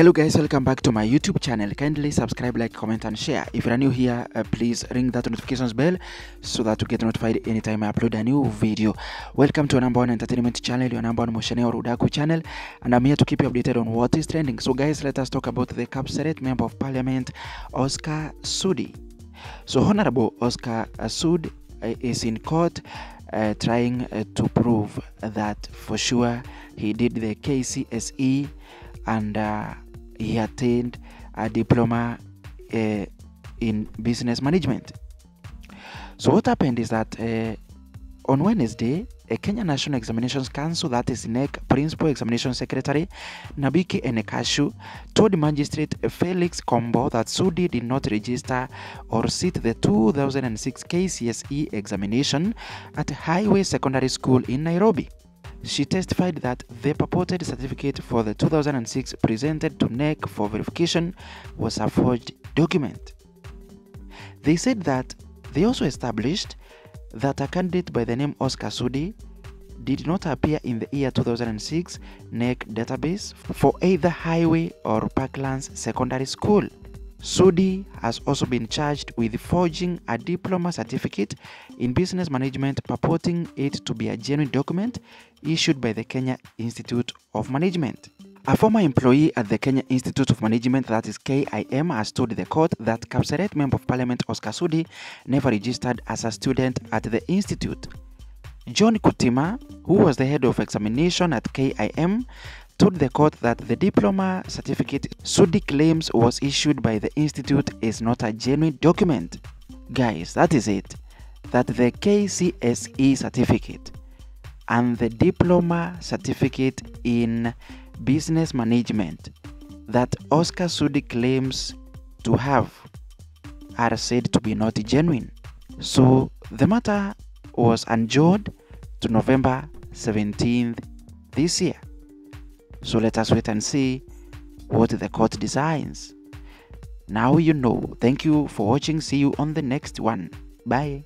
hello guys welcome back to my youtube channel. Kindly subscribe like comment and share. If you you're new here uh, please ring that notifications bell so that you get notified anytime i upload a new video. Welcome to number one entertainment channel your number one motion or udaku channel and i'm here to keep you updated on what is trending. So guys let us talk about the capsulet member of parliament oscar sudi. So honorable oscar sud uh, is in court uh, trying uh, to prove that for sure he did the kcse and uh, he attained a diploma uh, in business management. So what happened is that uh, on Wednesday, a Kenya National Examinations Council, that is NEC Principal Examination Secretary Nabiki Enekashu, told Magistrate Felix Kombo that Sudi did not register or sit the 2006 KCSE examination at Highway Secondary School in Nairobi. She testified that the purported certificate for the 2006 presented to NEC for verification was a forged document. They said that they also established that a candidate by the name Oscar Sudi did not appear in the year 2006 NEC database for either Highway or Parklands Secondary School. Sudi has also been charged with forging a diploma certificate in business management purporting it to be a genuine document issued by the Kenya Institute of Management. A former employee at the Kenya Institute of Management, that is KIM, has told the court that Kapseret Member of Parliament Oscar Sudi never registered as a student at the institute. John Kutima, who was the head of examination at KIM, told the court that the diploma certificate Sudi claims was issued by the institute is not a genuine document. Guys, that is it. That the KCSE certificate and the diploma certificate in business management that Oscar Sudi claims to have are said to be not genuine. So the matter was adjourned to November 17th this year. So let us wait and see what the court designs. Now you know. Thank you for watching. See you on the next one. Bye.